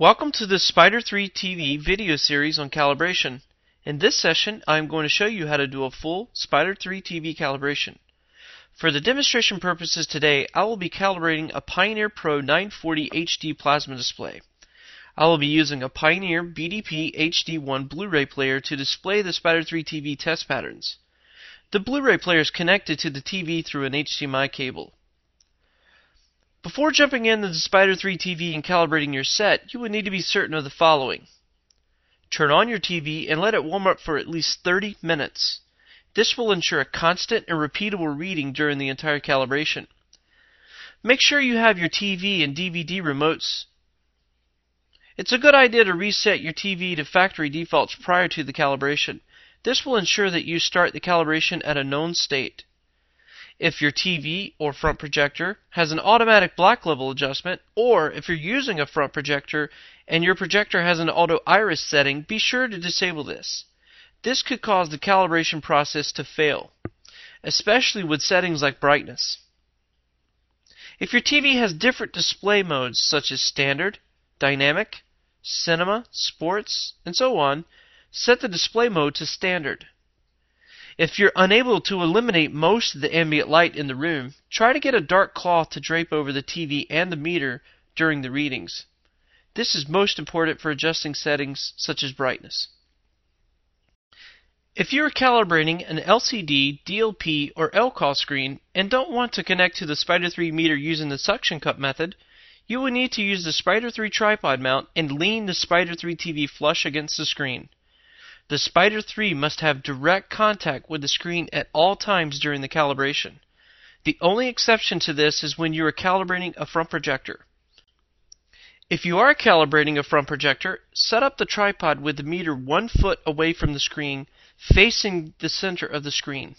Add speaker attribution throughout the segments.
Speaker 1: Welcome to the Spyder 3 TV video series on calibration. In this session, I am going to show you how to do a full Spyder 3 TV calibration. For the demonstration purposes today, I will be calibrating a Pioneer Pro 940 HD plasma display. I will be using a Pioneer BDP HD1 Blu-ray player to display the Spyder 3 TV test patterns. The Blu-ray player is connected to the TV through an HDMI cable. Before jumping into the Spyder 3 TV and calibrating your set, you would need to be certain of the following. Turn on your TV and let it warm up for at least 30 minutes. This will ensure a constant and repeatable reading during the entire calibration. Make sure you have your TV and DVD remotes. It's a good idea to reset your TV to factory defaults prior to the calibration. This will ensure that you start the calibration at a known state. If your TV or front projector has an automatic black level adjustment, or if you're using a front projector and your projector has an auto iris setting, be sure to disable this. This could cause the calibration process to fail, especially with settings like brightness. If your TV has different display modes such as standard, dynamic, cinema, sports, and so on, set the display mode to standard. If you're unable to eliminate most of the ambient light in the room, try to get a dark cloth to drape over the TV and the meter during the readings. This is most important for adjusting settings such as brightness. If you are calibrating an LCD, DLP, or LCOS screen and don't want to connect to the Spyder 3 meter using the suction cup method, you will need to use the Spyder 3 tripod mount and lean the Spyder 3 TV flush against the screen. The Spyder 3 must have direct contact with the screen at all times during the calibration. The only exception to this is when you are calibrating a front projector. If you are calibrating a front projector, set up the tripod with the meter one foot away from the screen, facing the center of the screen.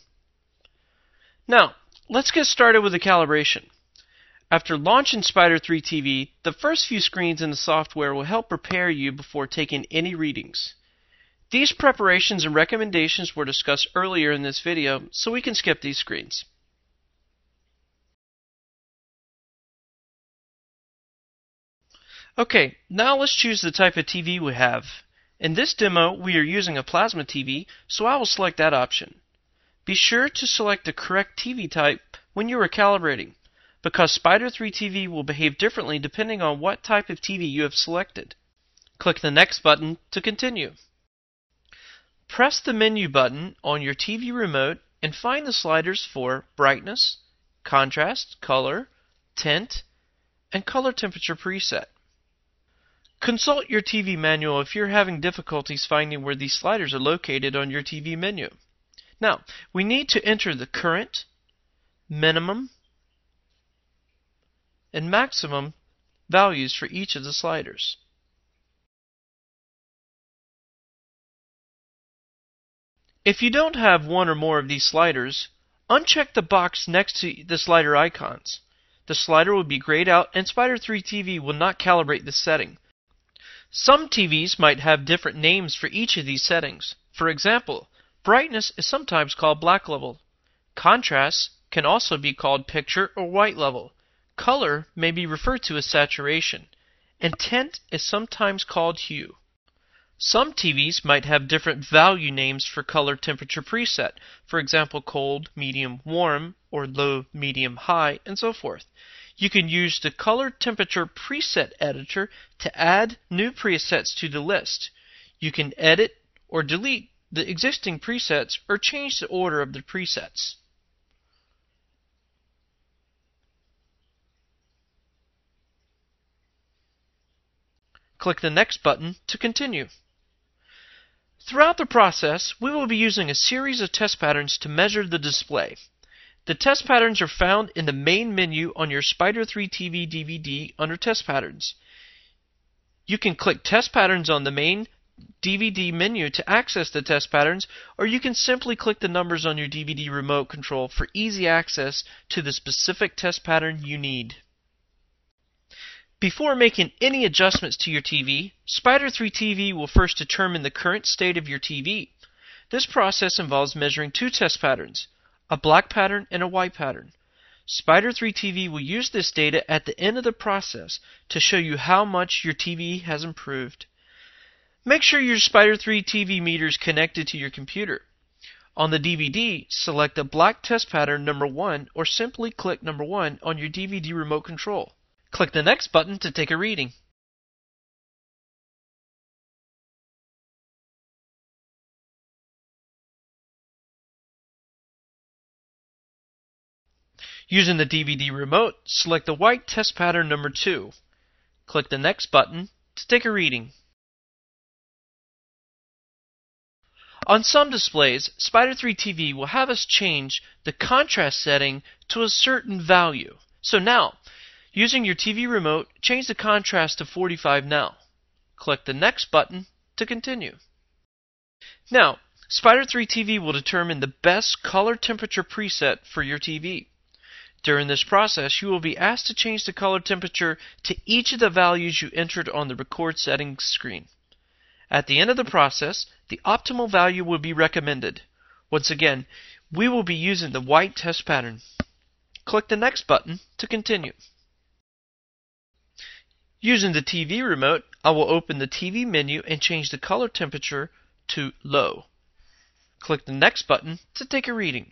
Speaker 1: Now, let's get started with the calibration. After launching Spyder 3 TV, the first few screens in the software will help prepare you before taking any readings. These preparations and recommendations were discussed earlier in this video, so we can skip these screens. Okay, now let's choose the type of TV we have. In this demo, we are using a plasma TV, so I will select that option. Be sure to select the correct TV type when you are calibrating, because Spyder 3 TV will behave differently depending on what type of TV you have selected. Click the Next button to continue. Press the menu button on your TV remote and find the sliders for brightness, contrast, color, tint, and color temperature preset. Consult your TV manual if you're having difficulties finding where these sliders are located on your TV menu. Now, we need to enter the current, minimum, and maximum values for each of the sliders. If you don't have one or more of these sliders, uncheck the box next to the slider icons. The slider will be grayed out and Spyder 3 TV will not calibrate this setting. Some TVs might have different names for each of these settings. For example, brightness is sometimes called black level. Contrast can also be called picture or white level. Color may be referred to as saturation. And tint is sometimes called hue. Some TVs might have different value names for color temperature preset, for example cold, medium, warm, or low, medium, high, and so forth. You can use the color temperature preset editor to add new presets to the list. You can edit or delete the existing presets or change the order of the presets. Click the Next button to continue. Throughout the process, we will be using a series of test patterns to measure the display. The test patterns are found in the main menu on your Spyder 3 TV DVD under Test Patterns. You can click Test Patterns on the main DVD menu to access the test patterns, or you can simply click the numbers on your DVD remote control for easy access to the specific test pattern you need. Before making any adjustments to your TV, Spyder 3 TV will first determine the current state of your TV. This process involves measuring two test patterns, a black pattern and a white pattern. Spyder 3 TV will use this data at the end of the process to show you how much your TV has improved. Make sure your Spyder 3 TV meter is connected to your computer. On the DVD, select the black test pattern number 1 or simply click number 1 on your DVD remote control. Click the next button to take a reading. Using the DVD remote, select the white test pattern number 2. Click the next button to take a reading. On some displays, Spyder 3 TV will have us change the contrast setting to a certain value. So now, using your TV remote, change the contrast to 45 now. Click the next button to continue. Now, Spyder 3 TV will determine the best color temperature preset for your TV. During this process, you will be asked to change the color temperature to each of the values you entered on the record settings screen. At the end of the process, the optimal value will be recommended. Once again, we will be using the white test pattern. Click the next button to continue. Using the TV remote, I will open the TV menu and change the color temperature to low. Click the next button to take a reading.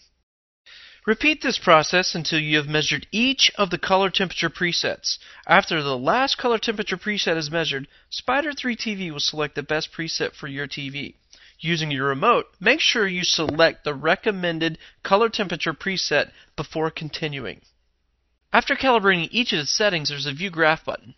Speaker 1: Repeat this process until you have measured each of the color temperature presets. After the last color temperature preset is measured, Spyder 3 TV will select the best preset for your TV. Using your remote, make sure you select the recommended color temperature preset before continuing. After calibrating each of the settings, there's a View Graph button.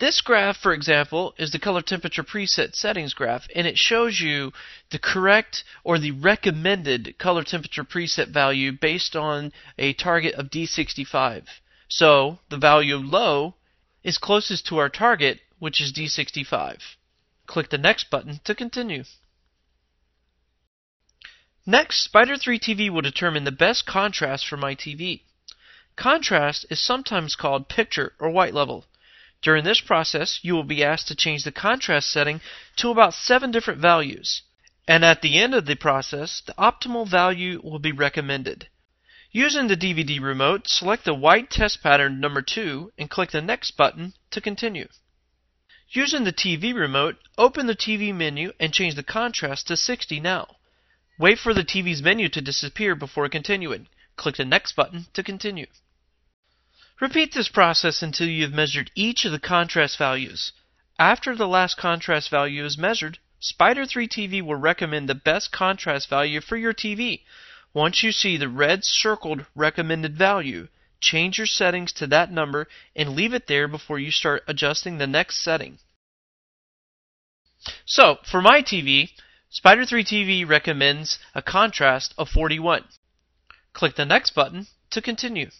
Speaker 1: This graph, for example, is the color temperature preset settings graph, and it shows you the correct or the recommended color temperature preset value based on a target of D65. So the value low is closest to our target, which is D65. Click the next button to continue. Next, Spyder 3 TV will determine the best contrast for my TV. Contrast is sometimes called picture or white level. During this process, you will be asked to change the contrast setting to about seven different values. And at the end of the process, the optimal value will be recommended. Using the DVD remote, select the white test pattern number 2 and click the next button to continue. Using the TV remote, open the TV menu and change the contrast to 60 now. Wait for the TV's menu to disappear before continuing. Click the next button to continue. Repeat this process until you have measured each of the contrast values. After the last contrast value is measured, Spyder 3 TV will recommend the best contrast value for your TV. Once you see the red circled recommended value, change your settings to that number and leave it there before you start adjusting the next setting. So, for my TV, Spyder 3 TV recommends a contrast of 41. Click the next button to continue.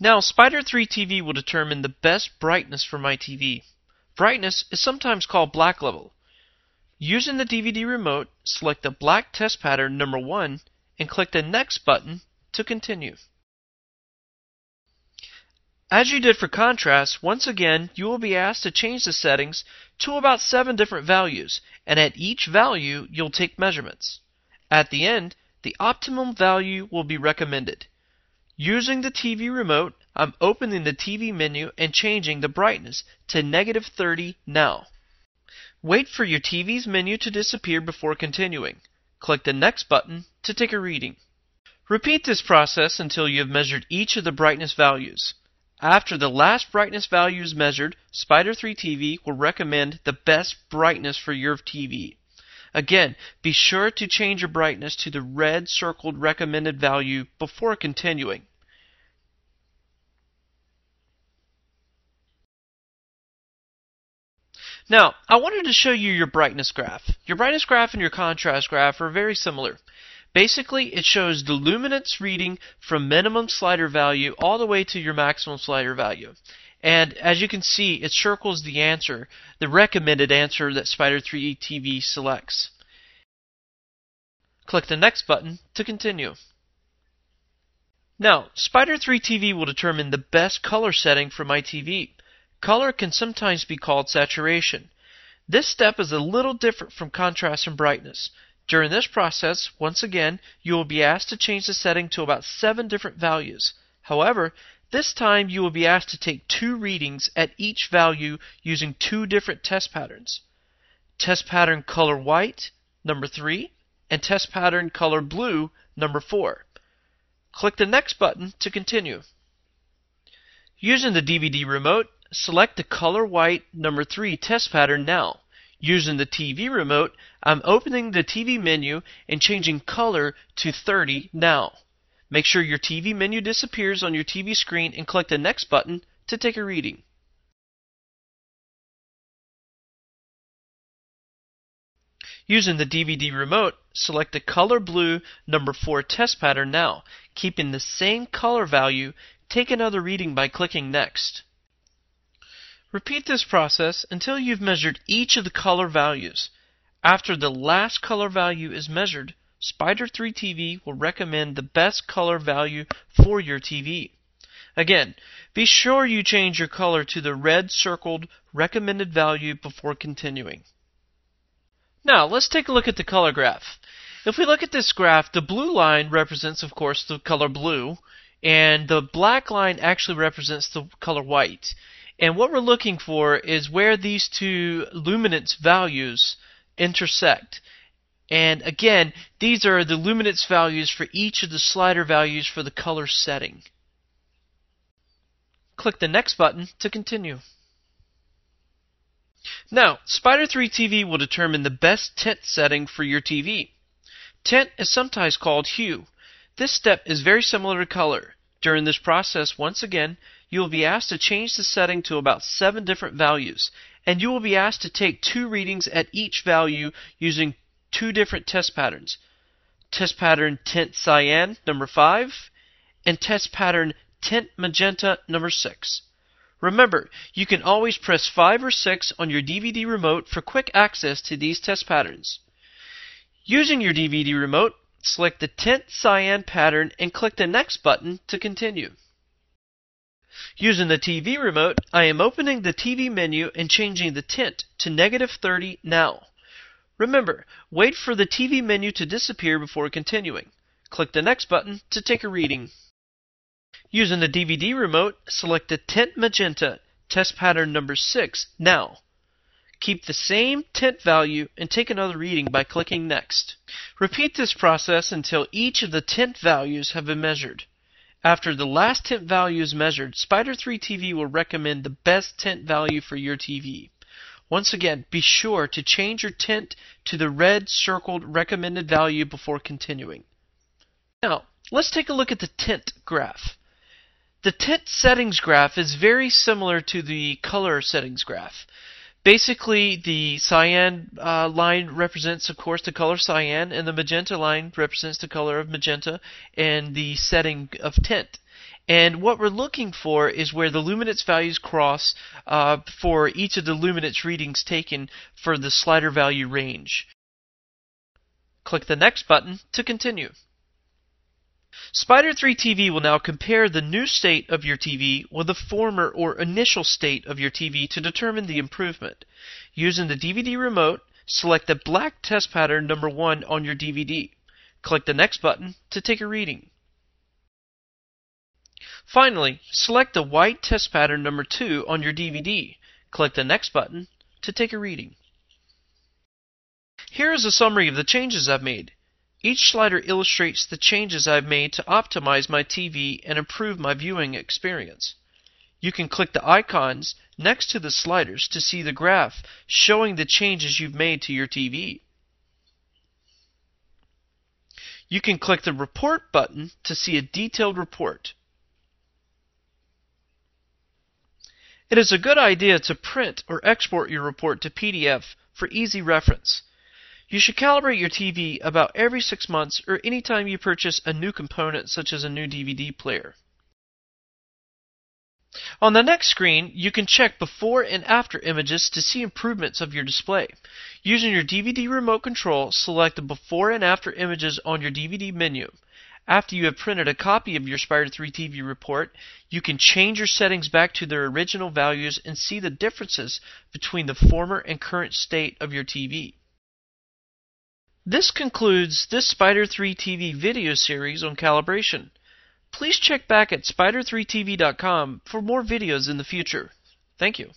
Speaker 1: Now, Spyder 3 TV will determine the best brightness for my TV. Brightness is sometimes called black level. Using the DVD remote, select the black test pattern number 1 and click the next button to continue. As you did for contrast, once again, you will be asked to change the settings to about 7 different values, and at each value, you'll take measurements. At the end, the optimum value will be recommended. Using the TV remote, I'm opening the TV menu and changing the brightness to negative 30 now. Wait for your TV's menu to disappear before continuing. Click the next button to take a reading. Repeat this process until you have measured each of the brightness values. After the last brightness value is measured, Spyder 3 TV will recommend the best brightness for your TV. Again, be sure to change your brightness to the red circled recommended value before continuing. Now, I wanted to show you your brightness graph. Your brightness graph and your contrast graph are very similar. Basically, it shows the luminance reading from minimum slider value all the way to your maximum slider value. And as you can see, it circles the answer, the recommended answer that Spyder 3 TV selects. Click the next button to continue. Now, Spyder 3 TV will determine the best color setting for my TV. Color can sometimes be called saturation. This step is a little different from contrast and brightness. During this process, once again, you will be asked to change the setting to about seven different values. However, this time you will be asked to take two readings at each value using two different test patterns. Test pattern color white, number 3, and test pattern color blue, number 4. Click the Next button to continue. Using the DVD remote, select the color white number 3 test pattern now. Using the TV remote, I'm opening the TV menu and changing color to 30 now. Make sure your TV menu disappears on your TV screen and click the Next button to take a reading. Using the DVD remote, select the color blue number 4 test pattern now. Keeping the same color value, take another reading by clicking Next. Repeat this process until you've measured each of the color values. After the last color value is measured, Spyder 3 TV will recommend the best color value for your TV. Again, be sure you change your color to the red circled recommended value before continuing. Now, let's take a look at the color graph. If we look at this graph, the blue line represents, of course, the color blue, and the black line actually represents the color white. And what we're looking for is where these two luminance values intersect. And again, these are the luminance values for each of the slider values for the color setting. Click the Next button to continue. Now, Spyder 3 TV will determine the best tint setting for your TV. Tint is sometimes called hue. This step is very similar to color. During this process, once again, you will be asked to change the setting to about seven different values, and you will be asked to take two readings at each value using two different test patterns. Test pattern tint cyan, number 5, and test pattern tint magenta, number 6. Remember, you can always press 5 or 6 on your DVD remote for quick access to these test patterns. Using your DVD remote, select the tint cyan pattern and click the Next button to continue. Using the TV remote, I am opening the TV menu and changing the tint to negative 30 now. Remember, wait for the TV menu to disappear before continuing. Click the Next button to take a reading. Using the DVD remote, select the Tint Magenta test pattern number 6 now. Keep the same tint value and take another reading by clicking Next. Repeat this process until each of the tint values have been measured. After the last tint value is measured, Spyder 3 TV will recommend the best tint value for your TV. Once again, be sure to change your tint to the red circled recommended value before continuing. Now, let's take a look at the tint graph. The tint settings graph is very similar to the color settings graph. Basically, the cyan uh, line represents, of course, the color cyan, and the magenta line represents the color of magenta and the setting of tint. And what we're looking for is where the luminance values cross uh, for each of the luminance readings taken for the slider value range. Click the Next button to continue. Spyder 3 TV will now compare the new state of your TV with the former or initial state of your TV to determine the improvement. Using the DVD remote, select the black test pattern number 1 on your DVD. Click the Next button to take a reading. Finally, select the white test pattern number 2 on your DVD. Click the Next button to take a reading. Here is a summary of the changes I've made. Each slider illustrates the changes I've made to optimize my TV and improve my viewing experience. You can click the icons next to the sliders to see the graph showing the changes you've made to your TV. You can click the Report button to see a detailed report. It is a good idea to print or export your report to PDF for easy reference. You should calibrate your TV about every six months or anytime you purchase a new component such as a new DVD player. On the next screen, you can check before and after images to see improvements of your display. Using your DVD remote control, select the before and after images on your DVD menu. After you have printed a copy of your Spyder 3 TV report, you can change your settings back to their original values and see the differences between the former and current state of your TV. This concludes this Spyder 3 TV video series on calibration. Please check back at spyder3tv.com for more videos in the future. Thank you.